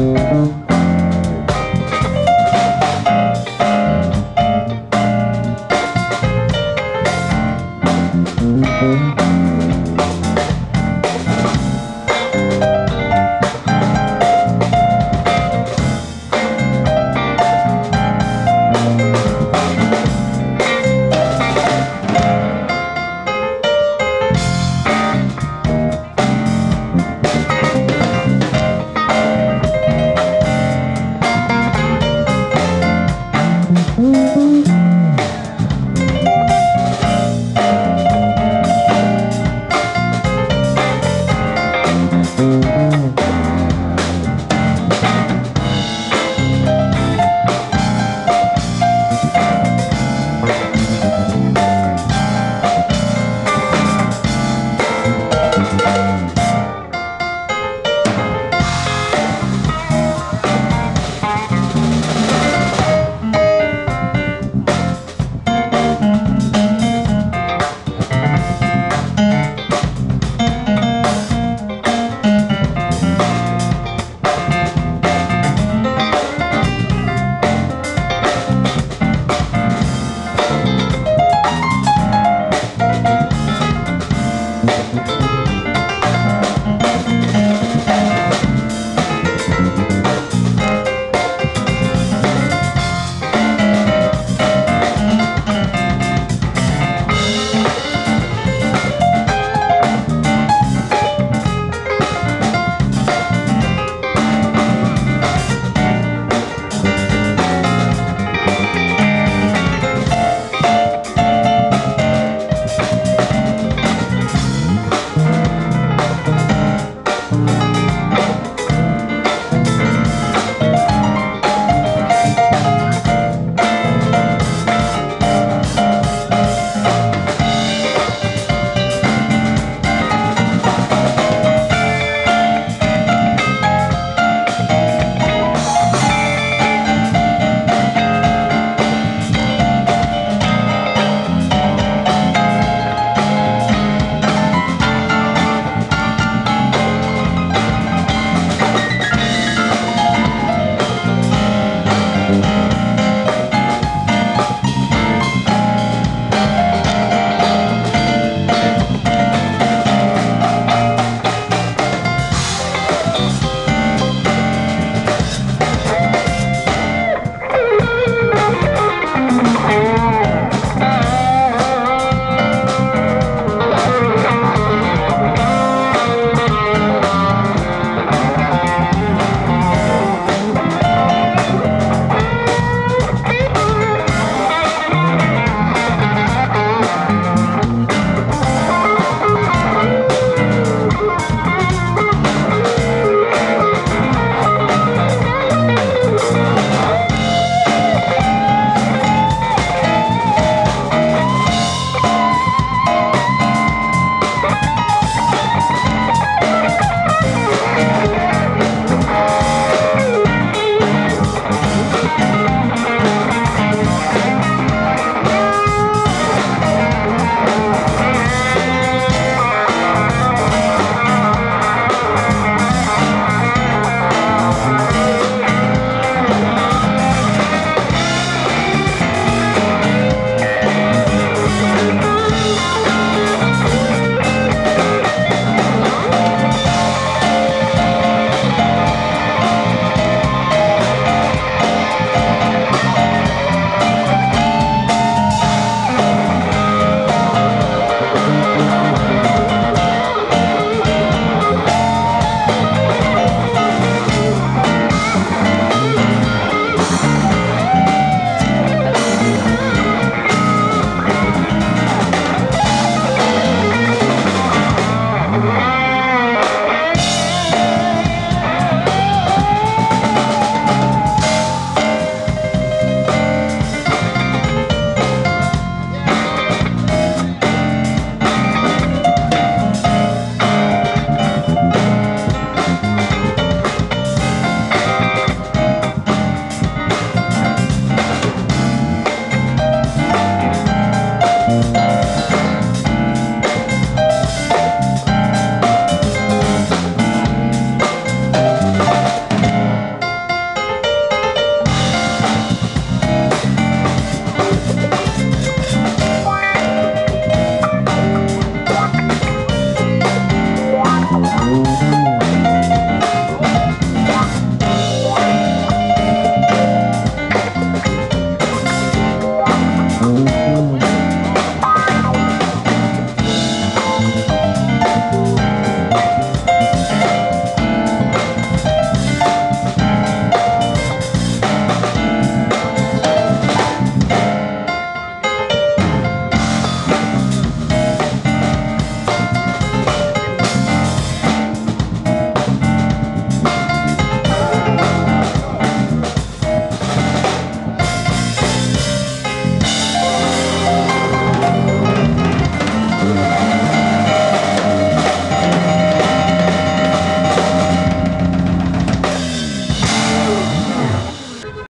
Música